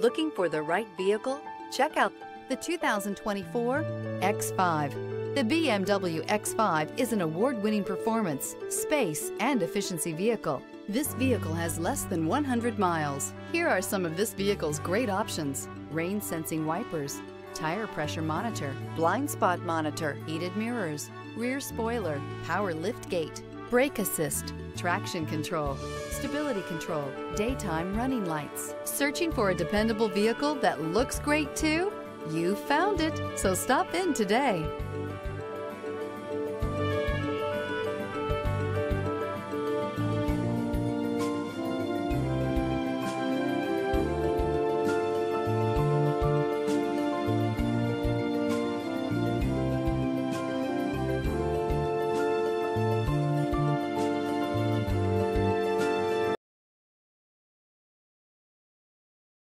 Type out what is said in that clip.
Looking for the right vehicle? Check out the 2024 X5. The BMW X5 is an award-winning performance, space, and efficiency vehicle. This vehicle has less than 100 miles. Here are some of this vehicle's great options. Rain sensing wipers, tire pressure monitor, blind spot monitor, heated mirrors, rear spoiler, power lift gate, brake assist, traction control, stability control, daytime running lights. Searching for a dependable vehicle that looks great too? You found it, so stop in today.